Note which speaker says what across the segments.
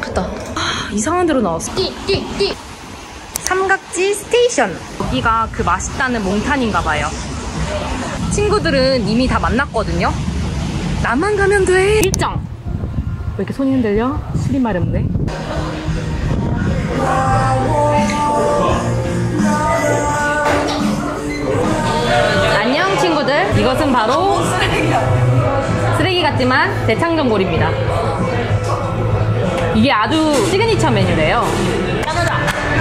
Speaker 1: 크다. 아, 이상한 데로 나왔어. 띠, 띠, 띠. 삼각지 스테이션. 여기가 그 맛있다는 몽탄인가 봐요. 친구들은 이미 다 만났거든요. 나만 가면 돼. 일정. 왜 이렇게 손이 흔들려? 술이 마렵네. 안녕 친구들. 이것은 바로 쓰레기 같지만 대창전골입니다. 이게 아주 시그니처 메뉴래요.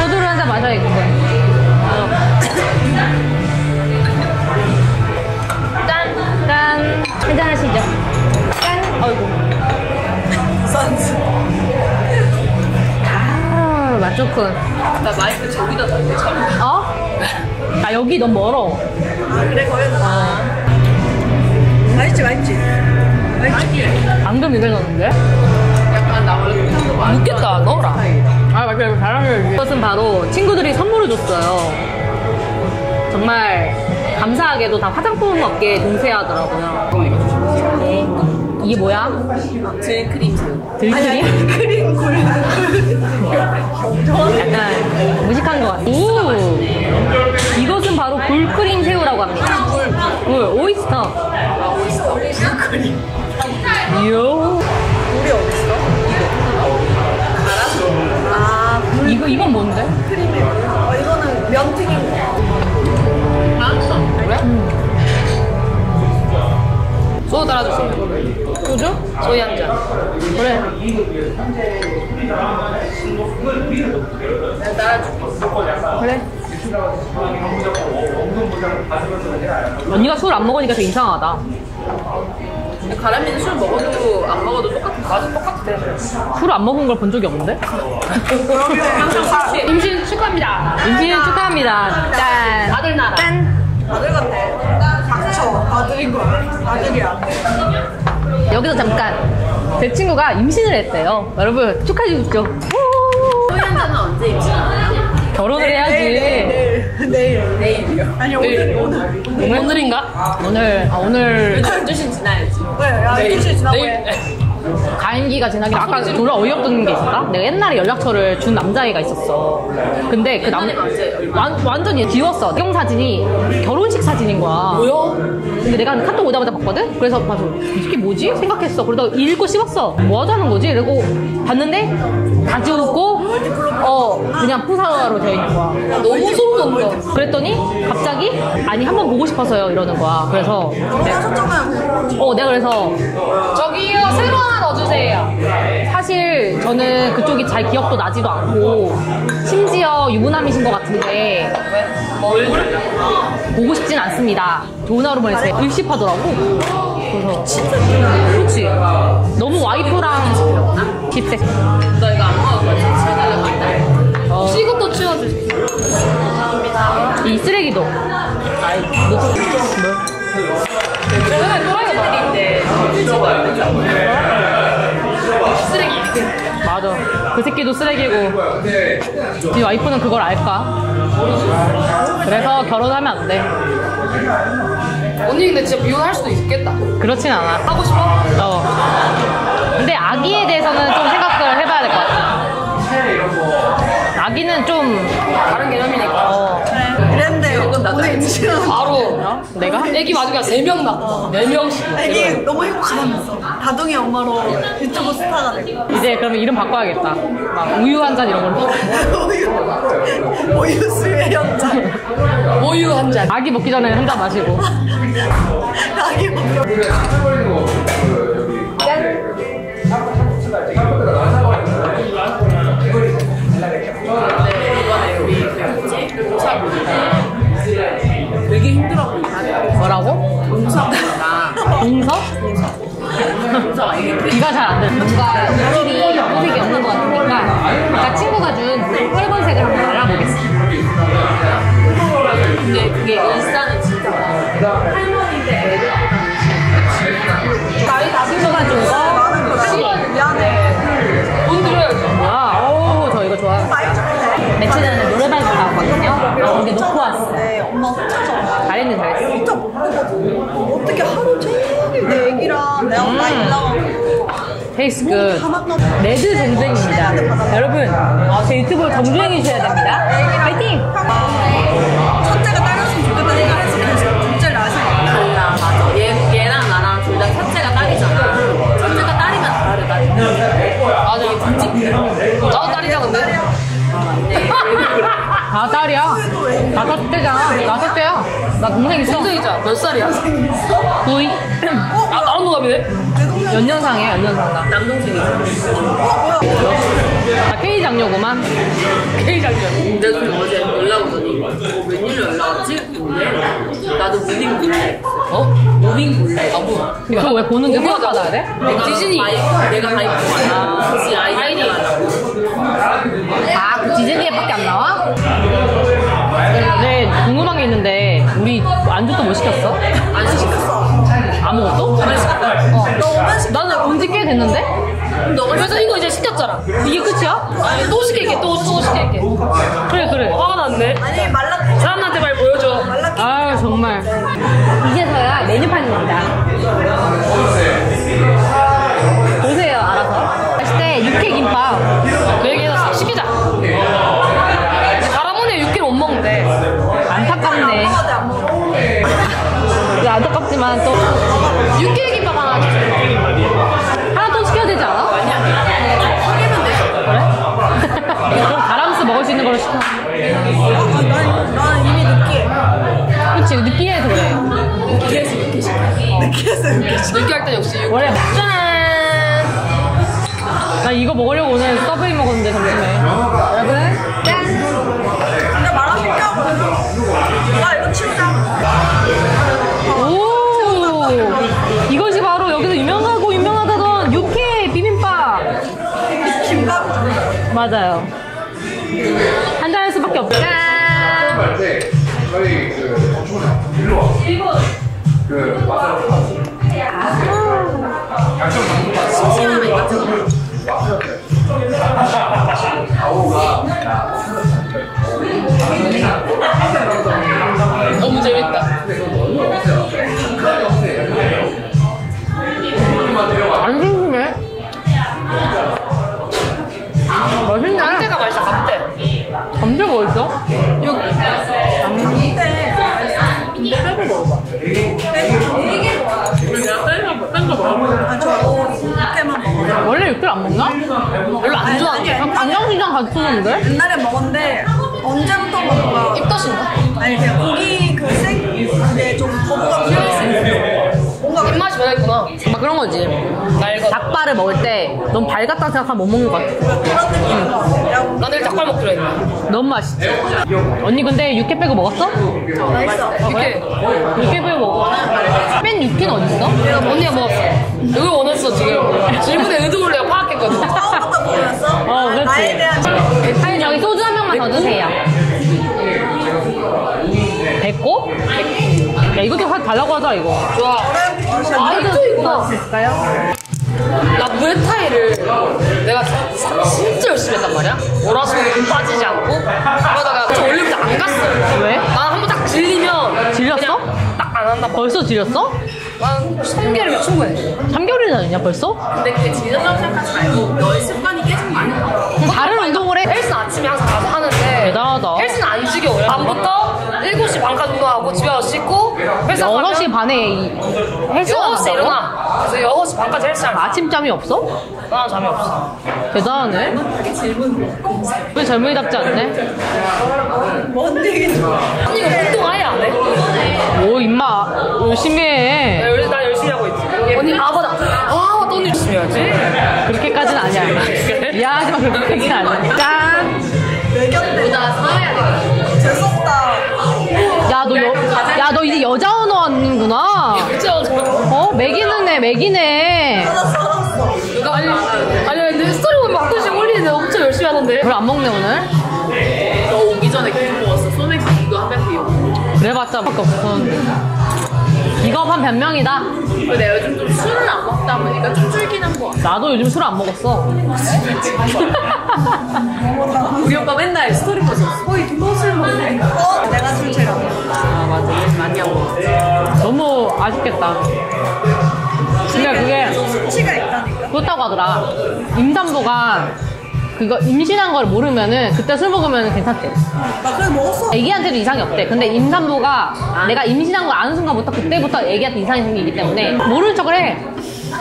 Speaker 1: 소주를 한잔 마셔야겠군. 짠! 짠! 한잔 하시죠. 짠! 어이구. 아, 맛 좋군.
Speaker 2: 나 마이크 저기다 달래 참.
Speaker 1: 어? 나 여기 너무 멀어.
Speaker 2: 아 그래 거기다. 맛있지 맛있지. 맛있지.
Speaker 1: 방금 이걸 넣었는데? 묻겠다, 넣어라. 아, 맞아, 잘하네. 이것은 바로 친구들이 선물을 줬어요. 정말 감사하게도 다 화장품 업계 동세하더라고요. 네. 이게 뭐야?
Speaker 2: 들크림 새우.
Speaker 1: 들크림?
Speaker 2: 크림 굴.
Speaker 1: 약간 무식한 것 같아. 오! 이것은 바로 굴크림 새우라고 합니다. 굴, 오이스터.
Speaker 2: 아 오이스터 오이스터 크림.
Speaker 1: 이요. 이거, 이건 뭔데?
Speaker 2: 크림이. 어 이거는 면 튀긴 거. 알았어. 그래? 소주 따라주세요.
Speaker 1: 소주?
Speaker 2: 소주 한 잔.
Speaker 1: 그래.
Speaker 2: 따라줄게.
Speaker 1: 그래. 언니가 술 안 먹으니까 되게 이상하다.
Speaker 2: 가람이는 술 먹어도 안 먹어도 똑같아. 맛은 똑같아.
Speaker 1: 술 안 먹은 걸 본 적이 없는데?
Speaker 2: 임신 축하합니다.
Speaker 1: 임신 축하합니다. 짠.
Speaker 2: 아들 나라.
Speaker 1: 짠.
Speaker 2: 아들 같아. 닥쳐. 아들인 거야. 아들이야.
Speaker 1: 여기서 잠깐. 제 친구가 임신을 했대요. 여러분 축하해 주십시오.
Speaker 2: 소희 한자는 언제 임신하나요?
Speaker 1: 결혼을 해야지.
Speaker 2: 내일. 내일. 내일이요. 아니 오늘 오늘.
Speaker 1: 오늘? 오늘인가? 오늘, 아, 오늘
Speaker 2: 12시 지나야지.
Speaker 3: 네, 야, 12시 지나고
Speaker 2: 내일.
Speaker 1: 가임기가 지나긴 아까 졸라 어이없던 게 있었다? 내가 옛날에 연락처를 준 남자애가 있었어. 근데 그 남? 완, 완전히 지웠어. 기용 사진이 결혼식 사진인 거야.
Speaker 2: 뭐야?
Speaker 1: 근데 내가 카톡 오자마자 봤거든? 그래서 봐서 이게 뭐지? 생각했어. 그러다가 읽고 씹었어. 뭐 하자는 거지? 이러고 봤는데 다 지웠고 어 그냥 푸사로 되어 있는 거야.
Speaker 2: 너무 소름 돋는다.
Speaker 1: 그랬더니 갑자기 아니 한번 보고 싶어서요 이러는 거야. 그래서 내가,
Speaker 3: 하셨잖아요.
Speaker 1: 어 내가 그래서
Speaker 2: 저기요 새로 하나 넣어주세요.
Speaker 1: 사실 저는 그쪽이 잘 기억도 나지도 않고 심지어 유부남이신 것 같은데
Speaker 2: 뭘?
Speaker 1: 보고 싶진 않습니다. 좋은 하루 보내세요. 일십하더라고. 그래서 그렇지. 너무 와이프랑 깁색.
Speaker 2: 나 이거 안 먹을 거야. 치워달라고.
Speaker 1: 어,
Speaker 2: 혹시 이것도 치워주세요.
Speaker 1: 이 쓰레기도. 아이, 너
Speaker 2: 또라이가 있대. 쓰레기.
Speaker 1: 맞아. 그 새끼도 쓰레기고. 네 와이프는 그걸 알까? 그래서 결혼하면 안 돼.
Speaker 2: 언니 근데 진짜 미혼할 수도 있겠다.
Speaker 1: 그렇진 않아.
Speaker 2: 하고 싶어?
Speaker 1: 어. 근데 아기에 대해서는 좀 생각을 해봐야 될 것 같아. 아기는 좀,
Speaker 2: 다른 개념이니까.
Speaker 1: 어,
Speaker 3: 그랬는데
Speaker 2: 이건 나
Speaker 3: 오늘 임신한
Speaker 2: 바로
Speaker 1: 내가?
Speaker 2: 애기 마중에 3명 낳았어. 4명씩.
Speaker 3: 애기 너무 행복하다면서 다둥이 엄마로 유튜브 스타가 되고
Speaker 1: 이제 그러면 이름 바꿔야겠다. 막 우유 한 잔 이런 걸로.
Speaker 3: 오유 오유 수혜 현장
Speaker 2: 모유 한 잔.
Speaker 1: 아기 먹기 전에 한 잔 마시고.
Speaker 3: 아기 먹여
Speaker 2: 네, 이게
Speaker 1: 귀가 잘안 들려. 뭔가 일이 염색이 없는 것 같으니까 아까 친구가 준 빨간색을 한번 발라보겠어.
Speaker 2: 근데 그게 일산은 진짜 할머니인데
Speaker 1: 며칠 전에 노래방 갔다 왔거든요. 거기 놓고 왔어.
Speaker 3: 네 엄마 훔쳐서
Speaker 1: 잘했네, 잘했어.
Speaker 3: 진짜 모르거든 어떻게 하루 종일 내 애기랑 내가 나일 나가고 Taste good.
Speaker 1: 레드 전쟁입니다. 여러분, 제 유튜브 정주행해주셔야 됩니다. 파이팅!
Speaker 3: 다
Speaker 2: 딸이야.
Speaker 1: 다섯 대잖아. 다섯 대야. 나 동생 있어.
Speaker 2: 동생이잖아 몇 살이야?
Speaker 1: 거의
Speaker 2: 아 나랑 동갑이네
Speaker 1: 연년상이야, 연년상 나.
Speaker 2: 남동생이지
Speaker 1: 나 K 장녀구만.
Speaker 2: K 장녀 내가 좀 어제 연락 오더니 어, 웬일로 연락 왔지? 근데 나도 무빙 볼래 어? 무빙 볼래 아 뭐야
Speaker 1: 그거 왜 보는데 후원 받아야 돼?
Speaker 2: 내가 디즈니 내가 가입 거야 디즈니 아이디
Speaker 1: 아, 그 디즈니에밖에 안 나와? 네, 궁금한 게 있는데, 우리 안주도 뭐 시켰어?
Speaker 2: 안 시켰어
Speaker 1: 아무것도?
Speaker 2: 안 시켰어
Speaker 3: 오면 시켜.
Speaker 1: 나는 온지 꽤 됐는데?
Speaker 2: 너가 그래서 이거 이제 시켰잖아
Speaker 1: 이게 끝이야?
Speaker 2: 아니 또 시킬게 또, 또 시킬게
Speaker 1: 그래, 그래.
Speaker 2: 화가 났네
Speaker 3: 아니 말라.
Speaker 2: 사람한테 말 보여줘
Speaker 1: 아유, 정말. 이제서야 메뉴판입니다. 보세요, 알아서. 맛있을 때 육회 김밥.
Speaker 2: 그 얘기해서 시키자 바라문에 육개를 못 먹는데
Speaker 1: 안타깝네.
Speaker 3: 안
Speaker 1: 안타깝지만 또
Speaker 2: 육개 김밥 하나 주세요
Speaker 1: 그치, 느끼해서 그래.
Speaker 2: 느끼해서 육개 시켜
Speaker 3: 느끼해서 느끼해.
Speaker 2: 느끼할 땐 역시
Speaker 1: 원래
Speaker 2: 짠
Speaker 1: 나 이거 먹으려고 오늘 서브웨이 먹었는데 점심에. 여러분, 짠!
Speaker 3: 근데 말아 시켜. 나 이거 치우자.
Speaker 1: 오! 이것이 바로 여기서 유명하고 유명하다던 육회 비빔밥.
Speaker 3: 김밥이잖아.
Speaker 1: 맞아요. 한 잔할 수밖에 없죠. 짠!
Speaker 4: 때 저희 그 일로 와. 그 맞아
Speaker 1: 갔었는데?
Speaker 3: 옛날에 먹었는데 언제부터 먹어가
Speaker 2: 입덧인가?
Speaker 3: 아니 그냥 고기 그생 그게 좀 거부감 생겼어. 뭔가
Speaker 2: 입맛이 변했구나
Speaker 1: 막 그런 거지.
Speaker 2: 날거
Speaker 1: 닭발을 먹을 때 너무 밝았다 생각하면 못 먹는 것 같아.
Speaker 3: 그런. 야,
Speaker 2: 나 내일 닭발 먹기로 했네
Speaker 1: 너무 맛있지? 언니 근데 육회 빼고 먹었어?
Speaker 3: 맛있어.
Speaker 2: 이렇게
Speaker 1: 육회 빼고 먹어. 뺀 육회는 어딨어?
Speaker 2: 언니가 먹었어 여기 원했어 지금 질문의 의도를 내가 파악했거든
Speaker 3: 보였어?
Speaker 1: 어, 그렇지.
Speaker 3: 나에 대한
Speaker 1: 아니 저기 소주 한 병만 더 주세요. 됐고? 야 이것도 확 달라고 하자 이거.
Speaker 2: 좋아 아 이거 이거
Speaker 1: 될까요?
Speaker 2: 나 무에타이를 내가 사- 진짜 열심히 했단 말이야 월화수목금 빠지지 않고 그러다가 저 원래부터 안 갔어
Speaker 1: 왜?
Speaker 2: 난한번 딱 질리면
Speaker 1: 질렸어?
Speaker 2: 딱안 말이야
Speaker 1: 벌써 질렸어?
Speaker 2: 난 3개월이면 충분해
Speaker 1: 3개월이나 됐냐 벌써?
Speaker 2: 근데 그게 질렸다고 생각하지 말고 너의 습관이 깨진 거 아니야
Speaker 1: 그럼 다른 운동을 해?
Speaker 2: 헬스는 아침에 항상 가서 하는데
Speaker 1: 대단하다.
Speaker 2: 헬스는 안 지겨워요 밤부터 7시 반까지 운동하고 집에 와서 씻고 헬스
Speaker 1: 6시 반에 이- 헬스가
Speaker 2: 6시에
Speaker 1: 난다고?
Speaker 2: 일어나 그래서 6시 반까지 헬스 하는
Speaker 1: 아침잠이 없어?
Speaker 2: 난 잠이 없어
Speaker 1: 대단하네. 왜 젊은이답지 않네?
Speaker 2: 언니가 운동 아예 안 해?
Speaker 1: 오 임마 열심히 해.
Speaker 2: 나 열- 나 열심히 하고 있지. 언니, 아, 맞아. 아, 또 열심히 해야지.
Speaker 1: 그렇게까지는 아니야. 미안하지 만 그렇게까지는 아니야. 짠.
Speaker 2: 나 사야 돼.
Speaker 3: 재수없다.
Speaker 1: 야 너 여, 야 너 이제 여자 언어 하는구나.
Speaker 2: 그쵸?
Speaker 1: 어 매기는 애.
Speaker 2: 누가 아니, 아니, 내 스토리 보면 가끔씩 올리는데 엄청 열심히 하던데.
Speaker 1: 별안 먹네 오늘.
Speaker 2: 너 오기 전에
Speaker 1: 그래봤자 밖에 없었는데. 한 변명이다.
Speaker 2: 근데 내가 요즘 좀 술을 안 먹다 보니까 좀 줄기는 거 같아.
Speaker 1: 나도 요즘 술 안 먹었어.
Speaker 2: 우리 오빠 맨날 스토리 보서 거의 두번술 먹네.
Speaker 3: 어, 내가 술 제일 안 먹어.
Speaker 2: 아, 맞아. 많이 안 먹어.
Speaker 1: 너무 아쉽겠다. 근데 그게
Speaker 3: 수치가 있다니까.
Speaker 1: 그렇다고 하더라. 임산부가 그거 임신한 걸 모르면은 그때 술 먹으면 괜찮대.
Speaker 3: 나 그래 먹었어.
Speaker 1: 애기한테도 이상이 없대. 근데 임산부가 내가 임신한 걸 아는 순간부터 그때부터 애기한테 이상이 생기기 때문에 모르는 척을 해.
Speaker 3: 나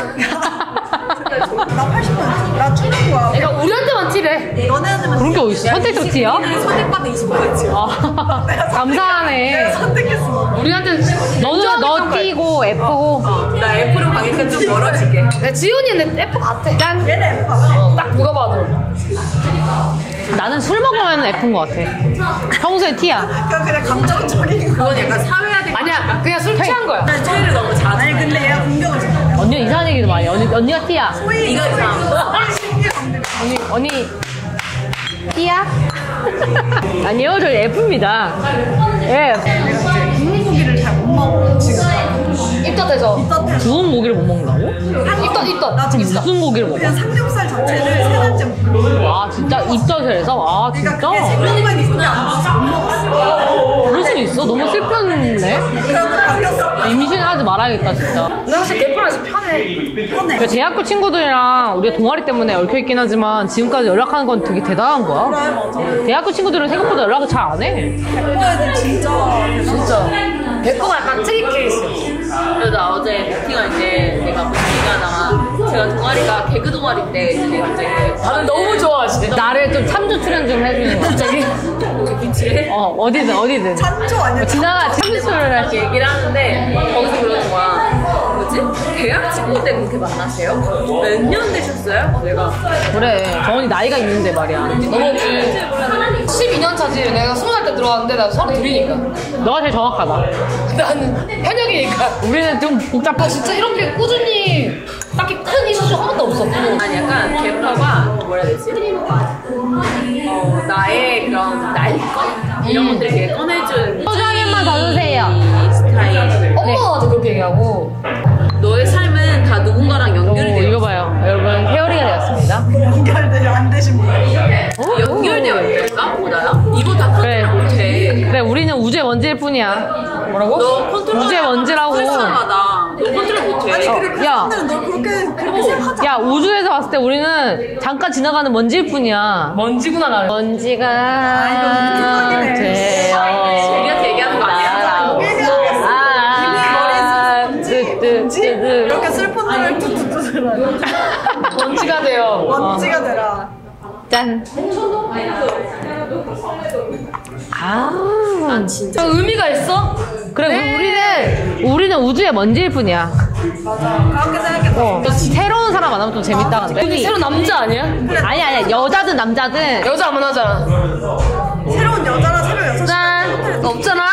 Speaker 3: 80%였어. 나 충격이야.
Speaker 2: 그러니까 우리한테만 팁해.
Speaker 3: 너네한테만
Speaker 1: 그런 게 어딨어? 선택적 티야?
Speaker 3: 선택받은 20%였지.
Speaker 1: 아, 감사하네.
Speaker 3: 내가 선택했어.
Speaker 2: 우리한테
Speaker 1: 너는 너 T고 F고
Speaker 3: 나 F로 가니까 좀 멀어지게.
Speaker 2: 내 지훈이는 F 같아. 짠.
Speaker 3: 얘네 F가.
Speaker 2: 딱 누가 봐도.
Speaker 1: 나는 술 먹으면 F인 것 같아. 평소에 T야.
Speaker 3: 그냥 그냥 감정적인 거.
Speaker 2: 그건 약간 사회화된. 아니야, 그냥 술 취한 거야.
Speaker 3: 난 소희를 너무 근데 얘가 공격을 잘해.
Speaker 1: 언니 많이 해. 언니, 언니가 T야.
Speaker 3: 소희 이거 공격.
Speaker 1: 언니, 언니 T야? 아니요, 저 F입니다. 예.
Speaker 3: 구운 고기를 잘 못 먹어 지금.
Speaker 2: 입덧해서.
Speaker 3: 입덧해서.
Speaker 1: 구운 고기를 못 먹는다고?
Speaker 2: 입덧, 입덧.
Speaker 3: 나 지금
Speaker 1: 무슨 고기를 먹어?
Speaker 3: 그냥 삼겹살 자체를 세 달째 먹고.
Speaker 1: 아, 진짜 입덧을 해서? 아,
Speaker 3: 그러니까
Speaker 1: 진짜?
Speaker 3: 생각만 먹었어.
Speaker 1: 그럴 수 있어? 너무
Speaker 3: 바뀌었어.
Speaker 1: 임신하지 말아야겠다, 진짜.
Speaker 2: 나 사실 개뿔에서 편해.
Speaker 3: 편해.
Speaker 1: 그 대학교 친구들이랑 우리가 동아리 때문에 얽혀있긴 하지만 지금까지 연락하는 건 되게 대단한 거야.
Speaker 3: 그래 맞아.
Speaker 1: 대학교 친구들은 생각보다 연락을 잘 안 해.
Speaker 3: 백퍼애들 진짜.
Speaker 2: 진짜. 백호가 약간 특이 케이스. 그래서 나 어제 미팅할 때 내가 미팅 하다가 제가 동아리가 개그 동아리인데 이제 갑자기 다들 너무 좋아하시네.
Speaker 1: 나를 좀 찬조 출연 좀 해주는 거야.
Speaker 2: 갑자기 김치를
Speaker 1: 어, 어디든, 어디든.
Speaker 3: 찬조 아니야?
Speaker 1: 지나가 참조 출연을 할 수.
Speaker 2: 이렇게 얘기를 하는데 거기서 그러는 거야. 뭐지? 대학 친구 때 그렇게 만나세요? 몇 년 되셨어요? 내가
Speaker 1: 그래. 정원이 나이가 있는데 말이야.
Speaker 2: 너무 12년 차지. 내가 20살 때 들어왔는데 나 32니까.
Speaker 1: 너가 제일 정확하다.
Speaker 2: 나는 현역이니까.
Speaker 1: 우리는 좀 복잡해.
Speaker 2: 나 진짜 이렇게 꾸준히 딱히 큰 이슈 한 번도 없었고. 아니 약간 개파가 뭐라 해야 되지? 어, 나의 그런 날것 이런 것들 되게 꺼내준
Speaker 1: 소주 한 입만 더 주세요.
Speaker 2: 이 스타일. 엄마한테 그렇게 얘기하고 누군가랑 연결이
Speaker 1: 오,
Speaker 2: 되어
Speaker 1: 이거 봐요. 여러분, 헤어리가 되었습니다.
Speaker 3: 연결되지 안 되신 분.
Speaker 1: 오,
Speaker 2: 연결되어 있을까? 뭐다야? 이거 다. 컨트롤 못해.
Speaker 1: 그래, 우리는 우주의 먼지일 뿐이야. 뭐라고?
Speaker 2: 너 컨트롤
Speaker 1: 우주의 먼지라고.
Speaker 2: 불쌍하다. 너 컨트롤 못해.
Speaker 3: 아니 그래 그
Speaker 1: 야.
Speaker 3: 사람들은 널 그렇게 그렇게 생각하지
Speaker 1: 야, 우주에서 봤을 때 우리는 잠깐 지나가는 먼지일 뿐이야.
Speaker 2: 먼지구나 나는.
Speaker 1: 먼지가
Speaker 3: 이거
Speaker 1: 되어. 짠. 아,
Speaker 2: 진짜 의미가 있어?
Speaker 1: 그래,
Speaker 2: 네.
Speaker 1: 우리는, 우리는 우주의 먼지일 뿐이야.
Speaker 3: 맞아. 그렇게 생각해.
Speaker 1: 어. 새로운 사람 만나면 좀 재밌다, 근데.
Speaker 2: 근데 새로 남자 아니야?
Speaker 1: 아니, 아니, 여자든 남자든.
Speaker 2: 여자 안 만나잖아.
Speaker 3: 새로운 여자랑 새벽 6시.
Speaker 1: 짠!
Speaker 2: 없잖아.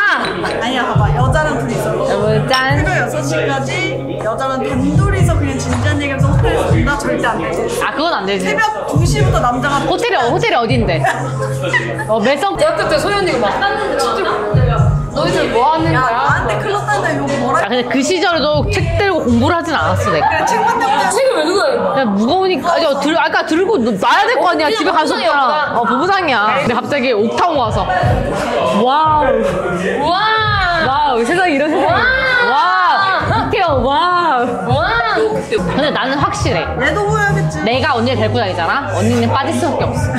Speaker 3: 아니야 봐봐 여자랑 둘이 있어.
Speaker 1: 여러분, 짠.
Speaker 3: 6시까지 여자랑 단둘이서 그냥 진지한 얘기하면서 호텔에서 본다 절대 안 돼.
Speaker 1: 아, 그건 안 되지.
Speaker 3: 새벽 2시부터 남자가
Speaker 1: 호텔이, 어- 호텔이 어딘데? 어, 매성?
Speaker 2: 대학교 때 소연이가 막 진짜 너희들 뭐 하는
Speaker 3: 야
Speaker 2: 거야?
Speaker 3: 나한테 클럽 다닌다 욕 뭐라
Speaker 1: 아, 근데 그 시절에도 책 들고 공부를 하진 않았어, 내가.
Speaker 3: 그래 친구한테 혼자
Speaker 2: 책을 왜 누가 읽어?
Speaker 1: 그냥 무거우니까 아니 어, 들, 아까 들고 놔- 놔야 될 거 아니야
Speaker 2: 그냥
Speaker 1: 집에 가서
Speaker 2: 보부상이야,
Speaker 1: 잖아 어 보부상이야 근데 갑자기 옥타운 와서 와우
Speaker 2: 와!
Speaker 1: 와우 세상에 이런 세상이 와 이태원 와우
Speaker 2: 와!
Speaker 1: 근데 나는 확실해
Speaker 3: 얘도 후회하겠지.
Speaker 1: 내가 언니를 데리고 다니잖아 언니는 빠질 수밖에 없어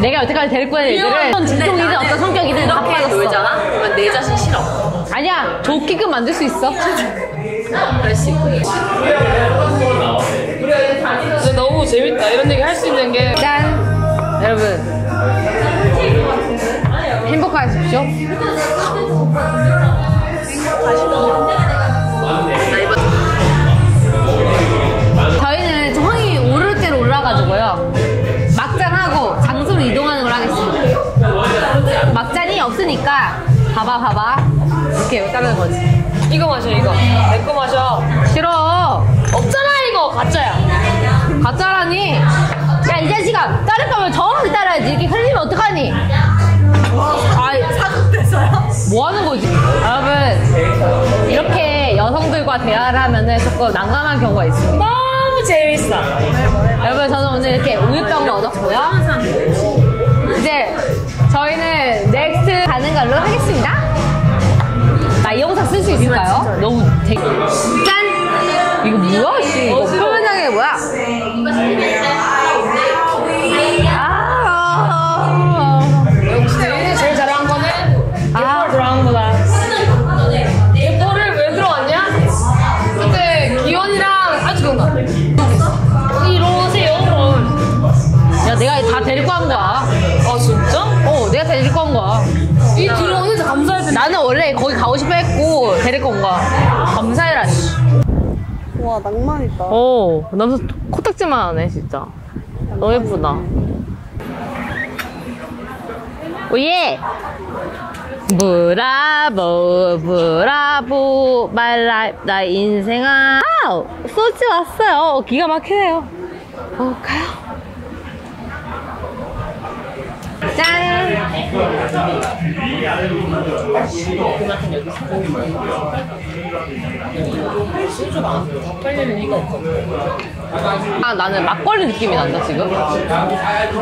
Speaker 1: 내가 여태까지 데리고 다닌 애들은 어떤 직종이든 어떤 성격이든 다
Speaker 2: 이렇게
Speaker 1: 빠졌어
Speaker 2: 놀잖아? 그러면 내 자신 싫어.
Speaker 1: 아니야 좋게끔 만들 수 있어
Speaker 2: 그럴 수 있고. 근데 너무 재밌다. 이런 얘기 할 수 있는 게.
Speaker 1: 짠 여러분 행복하십시오 저희는 정황이 오를 대로 올라가지고요. 막잔하고 장소로 이동하는 걸 하겠습니다. 막잔이 없으니까 봐봐 봐봐 이렇게 따르는 거지.
Speaker 2: 이거 마셔, 이거. 내 거 마셔.
Speaker 1: 싫어.
Speaker 2: 없잖아, 이거. 가짜야.
Speaker 1: 가짜라니. 야 이 자식아 따를 거면 정확히 따라야지. 이렇게 흘리면 어떡하니? 아
Speaker 3: 사극대서요?
Speaker 1: 뭐 하는 거지? 여러분 이렇게 여성들과 대화를 하면은 조금 난감한 경우가 있습니다.
Speaker 2: 너무 재밌어.
Speaker 1: 여러분 저는 오늘 이렇게 우유병을 얻었고요. 이제 저희는 next 가는 걸로 하겠습니다. 나 이 영상 쓸 수 있을까요? 너무 되게 짠! 이거 뭐야 씨 이거
Speaker 3: 낭만 있다.
Speaker 1: 어, 남자 코딱지만 하네, 진짜. 너무 예쁘다. 오예! 브라보, 브라보, 말라, 나 인생아. 아우, 소주 왔어요. 어, 기가 막히네요. 어, 가요. 짠! 아, 나는 막걸리 느낌이 난다, 지금.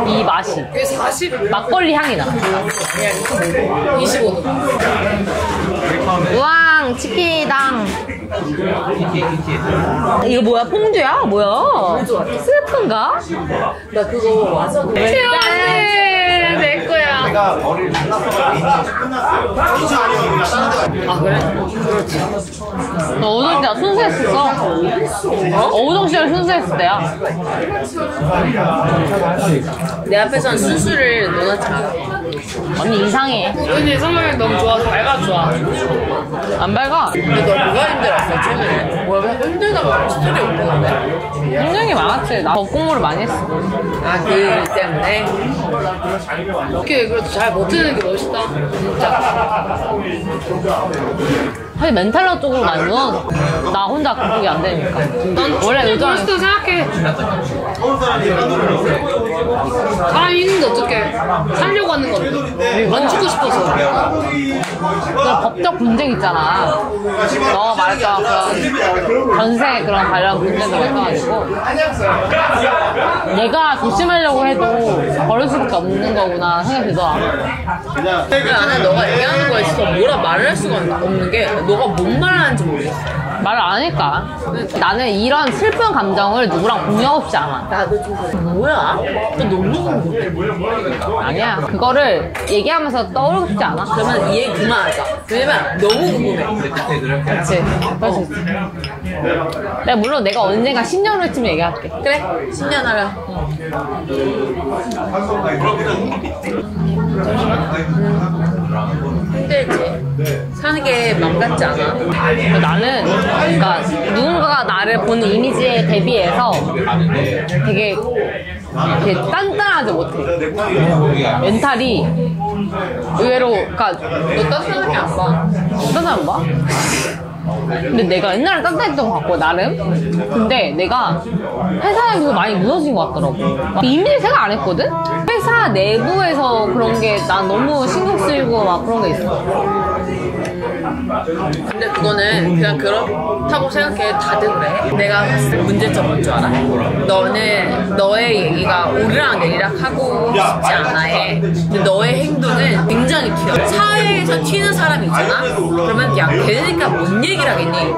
Speaker 1: 이 맛이.
Speaker 2: 이게 40,
Speaker 1: 막걸리 향이 나.
Speaker 2: 25도.
Speaker 1: 우왕 치킨당 이거 뭐야 퐁듀야 뭐야 스프인가
Speaker 2: 나 그거 와서
Speaker 1: 태연이
Speaker 5: 내가 머리를 잘랐어가지고
Speaker 2: 아 그래?
Speaker 1: 너 어느 때 순수했었어 어? 어우정 씨랑 순수했을 때야
Speaker 2: 내 앞에서는 순수를 논하지 마.
Speaker 1: 언니 이상해.
Speaker 2: 언니 성격이 너무 좋아서 밝아 좋아.
Speaker 1: 안 밝아
Speaker 2: 근데 너 뭐가 힘들었어 최근에? 뭐야 힘들다 고 스토리 올리는데?
Speaker 1: 굉장히 많았지. 나 덕공모를 많이 했어.
Speaker 2: 아그 일 때문에? 이렇게 그래도 잘 버티는 게 멋있다. 진짜.
Speaker 1: 사실 멘탈러 쪽으로 많이 나 혼자 극복이 안 되니까.
Speaker 2: 난
Speaker 1: 원래 요즘
Speaker 2: 멋있다고 생각해 사람이 있는데 어떡해 살려고 하는 건데? 안 죽고 싶어서.
Speaker 1: 그 법적 분쟁 있잖아. 너 말했던 그런 전세 그런 관련 분쟁도 있어가지고. 내가 조심하려고 해도 버릴 수밖에 없는 거구나 생각이 들더라.
Speaker 2: 근데 나는 너가 얘기하는 거에 있어서 뭐라 말을 할 수가 없는 게 너가 뭔 말을 하는지 모르겠어
Speaker 1: 말을 안 하니까. 나는 이런 슬픈 감정을 누구랑 공유 없이 않아.
Speaker 2: 나도 좀 그래. 뭐야? 너 너무 궁금해
Speaker 1: 아니야. 그거를 얘기하면서 떠오르고 싶지 않아.
Speaker 2: 그러면 이 얘기 그만하자 왜냐면 너무 궁금해
Speaker 1: 그렇지. 그럴 수 있어. 내가 물론 내가 언젠가 10년 후쯤 얘기할게.
Speaker 2: 그래 10년 하려 힘 들지 사는 게맘 같지 않아
Speaker 1: 나는 그러니까 누군가가 나를 보는 이미지에 대비해서 되게 이렇게 단단하지 못해. 멘탈이 의외로 그러니까
Speaker 2: 너 따뜻하게 안봐
Speaker 1: 단단한 봐. 근데 내가 옛날에 단단했던 것 같고 나름. 근데 내가 회사에서 많이 무너진 것 같더라고. 이미지 생각 안 했거든. 회사 내부에서 그런 게 난 너무 신경 쓰이고 막 그런 게 있어.
Speaker 2: 근데 그거는 그냥 그렇다고 생각해 다들 그래 내가 봤을 때 문제점 뭔줄 알아? 너는 너의 얘기가 오르락 내리락 하고 싶지 않아 해 근데 너의 행동은 굉장히 튀어 사회에서 튀는 사람이 있잖아? 그러면 야 걔네니까 뭔 얘기를 하겠니?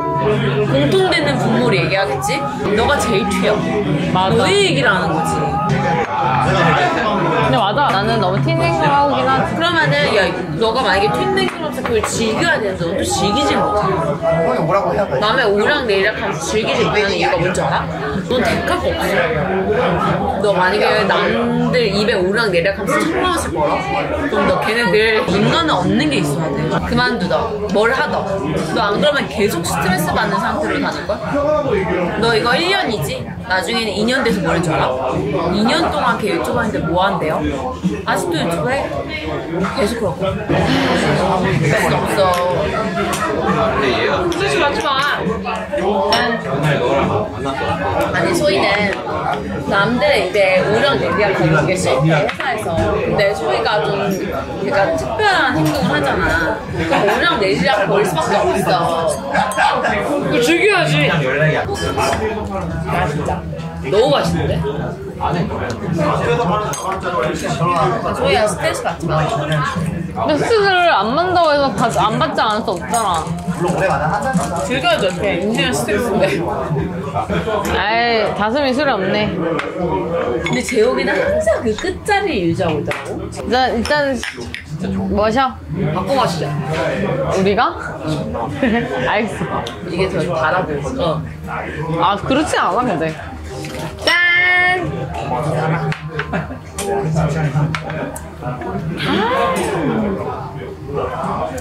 Speaker 2: 공통되는 분모를 얘기하겠지? 너가 제일 튀어
Speaker 1: 맞아.
Speaker 2: 너의 얘기를 하는 거지
Speaker 1: 근데 맞아. 나는 너무 티넥을 하긴 하지.
Speaker 2: 그러면은 야 너가 만약에 튀는 게 그걸 즐겨야 되는데 넌또 즐기지 못해
Speaker 5: 형이 뭐라고 해야 돼?
Speaker 2: 남의 오락내리락 하면서 즐기지 못하는 이유가 뭔지 알아? 넌 대가가 없어. 너 만약에 남들 입에 오락내리락 하면서 천만 원씩 벌어? 그럼 너 걔네들 인간은 없는 게 있어야 돼. 그만두더. 뭘 하더. 너안 그러면 계속 스트레스 받는 상태로 다닐걸? 너 이거 1년이지? 나중에는 2년 돼서 뭐할 줄 알아? 2년 동안 걔 유튜브 하는데 뭐 한대요? 아직도 유튜브 해? 계속 그러고. 될수 없어. 쓰지 마지 마. 아니 소희는 남들의 입에 오락내리락 하는 게 싫대 회사에서. 근데 소희가 좀 그러니까 특별한 행동을 하잖아. 그럼 오락내리락 볼 수밖에 없어. 그거 즐겨야지. 야 진짜 너무 맛있는데? 소희야 스트레스 받지 마
Speaker 1: 근데 스트레스를 안 받는다고 해서 받- 안 받지 않을 수 없잖아.
Speaker 2: 즐겨야죠 이렇게 인생은 스트레스인데
Speaker 1: 에이, 가슴이 술이 없네.
Speaker 2: 근데 재욱이는 항상 그 끝자리를 유지하고 있더라고
Speaker 1: 일단, 일단 마셔.
Speaker 2: 바꿔 마시자.
Speaker 1: 우리가? 그래, 알겠어.
Speaker 2: 이게 더 달아 보였어. 어.
Speaker 1: 아, 그렇진 않아, 근데. 짠!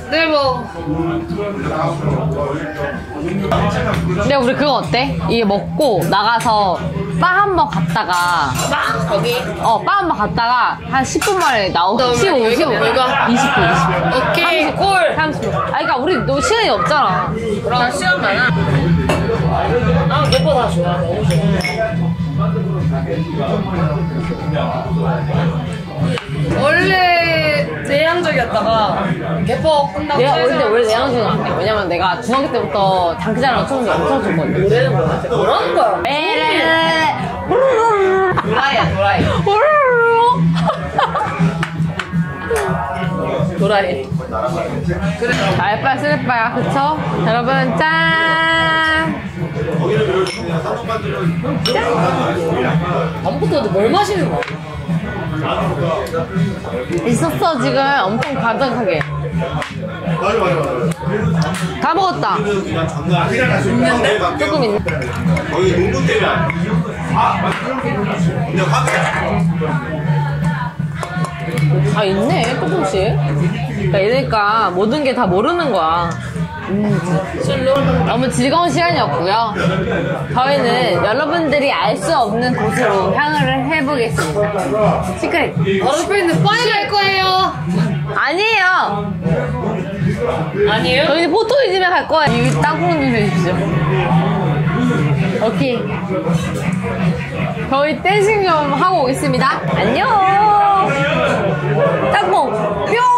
Speaker 2: 네, 뭐.
Speaker 1: 근데 우리 그거 어때? 이게 먹고 나가서 바 한 번 갔다가
Speaker 2: 막 거기.
Speaker 1: 어, 바 한 번 갔다가 한 10분 만에 나오고
Speaker 2: 너
Speaker 1: 15,
Speaker 2: 여기
Speaker 1: 15,
Speaker 2: 여기가?
Speaker 1: 20분, 20분.
Speaker 2: 오케이, 콜.
Speaker 1: 30분. 아, 그러니까 우리 너 시간이 없잖아.
Speaker 2: 그럼 시간 많아. 아, 몇번 다 좋아. 너무 좋아. 원래 내향적이었다가 개퍼 끝나고
Speaker 1: 내가
Speaker 2: 사회생활
Speaker 1: 원래 원래 내향적은 안 돼. 왜냐면 내가 중학교 때부터 장기자랑 쳤는데 엄청 줬거든.
Speaker 2: 노래는 뭐야? 뭐라는 거야?
Speaker 1: 에레레
Speaker 2: 도라이야, 도라이. 도라이.
Speaker 1: 알바 쓰레빠야 그쵸? 여러분 짠
Speaker 2: 아무것도 뭘 마시는 거야?
Speaker 1: 있었어 지금 엄청
Speaker 5: 맞아.
Speaker 1: 다 먹었다
Speaker 5: 있는데?
Speaker 1: 조금 있네
Speaker 5: 거기 농구 때문에. 아. 근데
Speaker 1: 있네 조금씩 그러니까 이러니까 모든 게 다 모르는 거야
Speaker 2: 술로?
Speaker 1: 너무 즐거운 시간이었고요 저희는 여러분들이 알 수 없는 곳으로 향을 해보겠습니다 시크릿
Speaker 2: 바로 옆에 있는 빠이 갈 거예요.
Speaker 1: 아니에요
Speaker 2: 아니에요?
Speaker 1: 저희는 포토이즘에 갈 거예요. 이 땅콩 좀 해주십시오. 오케이. 저희 dancing 좀 하고 오겠습니다. 안녕. 땅콩 뿅.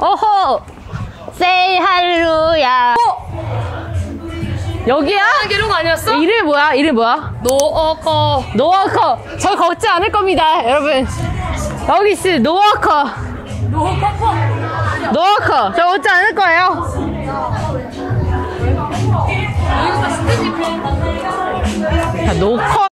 Speaker 1: 오호. Say hallelujah. 어? 여기야?
Speaker 2: 이런 거 아니었어?
Speaker 1: 이름이 뭐야? 이름이 뭐야?
Speaker 2: No
Speaker 1: walker. No walker. 저 걷지 않을 겁니다, 여러분. 여기 있을 노워커.
Speaker 2: 노어커.
Speaker 1: 노워커. 저 걷지 않을 거예요. 자, 노커.